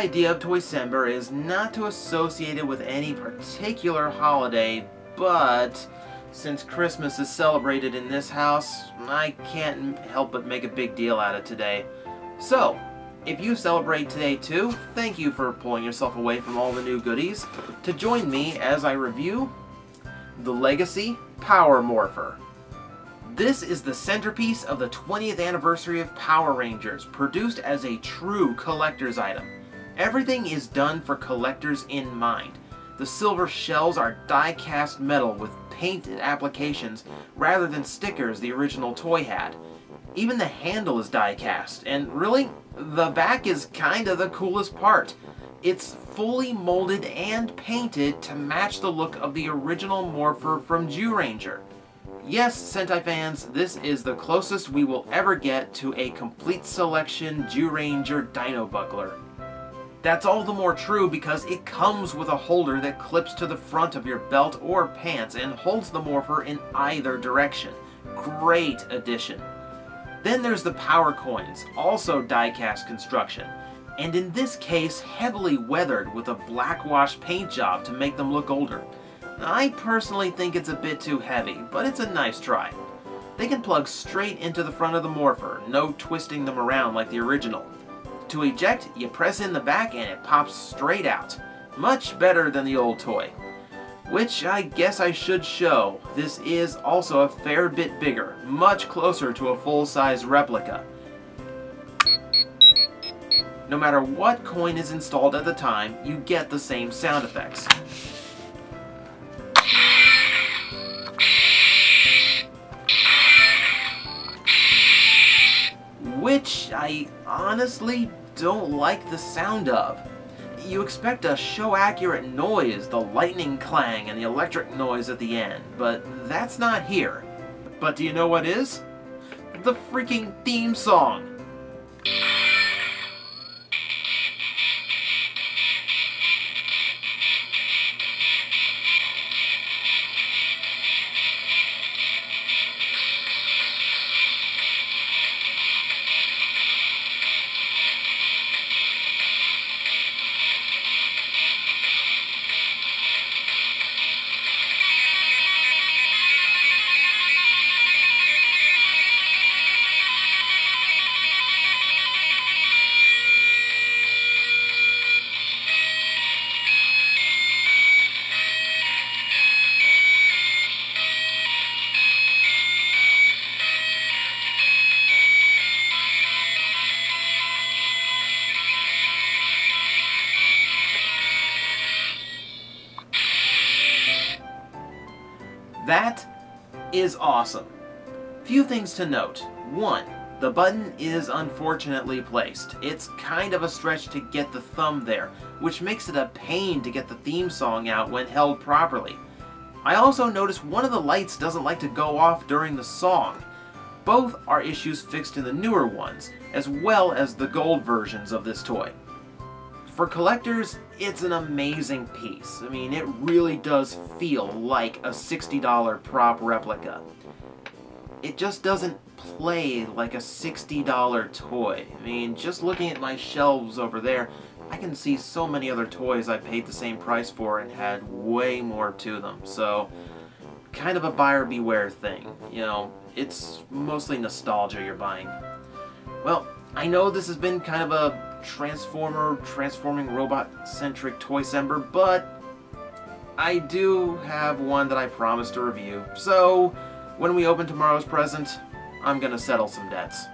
idea of Toycember is not to associate it with any particular holiday, but since Christmas is celebrated in this house, I can't help but make a big deal out of today. So, if you celebrate today too, thank you for pulling yourself away from all the new goodies to join me as I review the Legacy Power Morpher. This is the centerpiece of the 20th anniversary of Power Rangers, produced as a true collector's item. Everything is done for collectors in mind. The silver shells are die-cast metal with painted applications rather than stickers the original toy had. Even the handle is die-cast, and really, the back is kinda the coolest part. It's fully molded and painted to match the look of the original Morpher from Zyuranger. Yes, Sentai fans, this is the closest we will ever get to a complete selection Zyuranger Dino Buckler. That's all the more true because it comes with a holder that clips to the front of your belt or pants and holds the morpher in either direction. Great addition. Then there's the power coins, also die-cast construction, and in this case heavily weathered with a blackwash paint job to make them look older. I personally think it's a bit too heavy, but it's a nice try. They can plug straight into the front of the morpher, no twisting them around like the original. To eject, you press in the back and it pops straight out. Much better than the old toy. Which I guess I should show. This is also a fair bit bigger, much closer to a full-size replica. No matter what coin is installed at the time, you get the same sound effects. I honestly don't like the sound of. You expect a show-accurate noise, the lightning clang and the electric noise at the end, but that's not here. But do you know what is? The freaking theme song! That is awesome. Few things to note. One, the button is unfortunately placed. It's kind of a stretch to get the thumb there, which makes it a pain to get the theme song out when held properly. I also noticed one of the lights doesn't like to go off during the song. Both are issues fixed in the newer ones, as well as the gold versions of this toy. For collectors, it's an amazing piece. I mean, it really does feel like a $60 prop replica. It just doesn't play like a $60 toy. I mean, just looking at my shelves over there, I can see so many other toys I paid the same price for and had way more to them. So, kind of a buyer beware thing. You know, it's mostly nostalgia you're buying. Well, I know this has been kind of a Transformer, transforming robot-centric toy Toycember, but I do have one that I promised to review. So, when we open tomorrow's present, I'm gonna settle some debts.